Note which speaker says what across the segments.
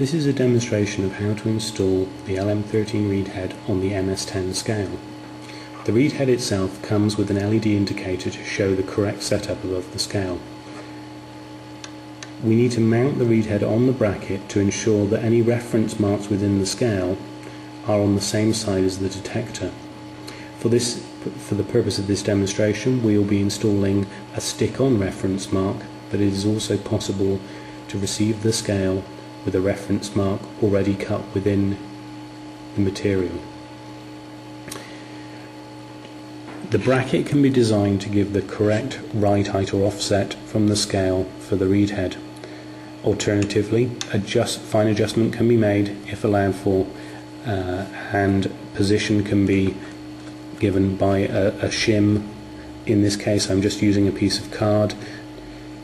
Speaker 1: This is a demonstration of how to install the LM13 read head on the MS10 scale. The read head itself comes with an LED indicator to show the correct setup above the scale. We need to mount the read head on the bracket to ensure that any reference marks within the scale are on the same side as the detector. For this, for the purpose of this demonstration, we will be installing a stick-on reference mark, but it is also possible to receive the scale with a reference mark already cut within the material. The bracket can be designed to give the correct ride height or offset from the scale for the read head. Alternatively, adjust, fine adjustment can be made if allowed for uh, and position can be given by a, a shim. In this case I'm just using a piece of card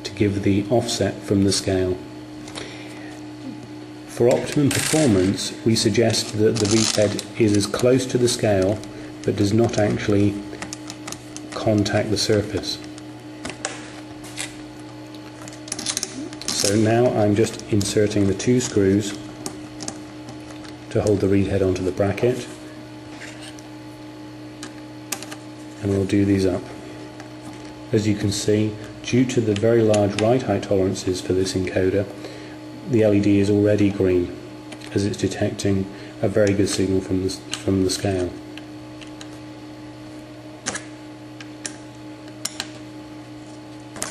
Speaker 1: to give the offset from the scale. For optimum performance, we suggest that the head is as close to the scale but does not actually contact the surface. So now I'm just inserting the two screws to hold the read head onto the bracket and we'll do these up. As you can see, due to the very large ride height tolerances for this encoder, the LED is already green as it's detecting a very good signal from the, from the scale.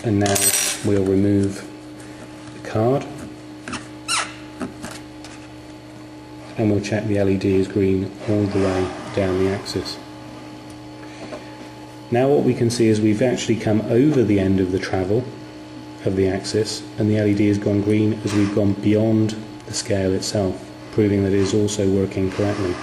Speaker 1: and now we'll remove the card and we'll check the LED is green all the way down the axis. Now what we can see is we've actually come over the end of the travel of the axis and the LED has gone green as we've gone beyond the scale itself, proving that it is also working correctly.